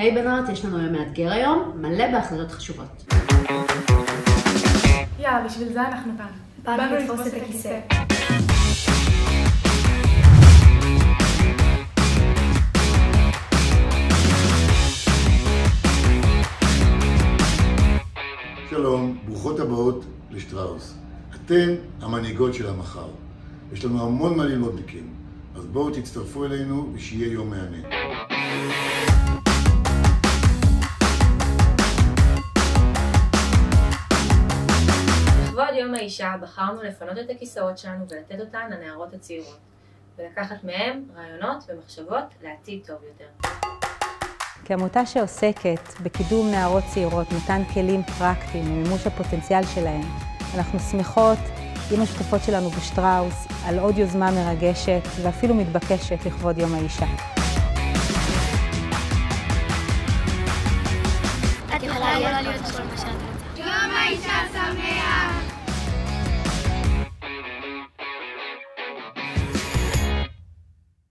היי בנות, יש לנו יום מאתגר היום, מלא בהחלטות חשובות. יאללה, בשביל זה אנחנו כאן. באנו לתפוס את הכיסא. שלום, ברוכות הבאות לשטראוס. אתן המנהיגות של המחר. יש לנו המון מה ללמוד מכם, אז בואו תצטרפו אלינו ושיהיה יום מהנה. יום האישה בחרנו לפנות את הכיסאות שלנו ולתת אותן לנערות הצעירות, ולקחת מהן רעיונות ומחשבות לעתיד טוב יותר. כעמותה שעוסקת בקידום נערות צעירות, מתן כלים פרקטיים למימוש הפוטנציאל שלהן, אנחנו שמחות עם השותפות שלנו בשטראוס על עוד יוזמה מרגשת ואפילו מתבקשת לכבוד יום האישה. את יכולה להיות כל מה שאת רוצה. יום האישה שמח!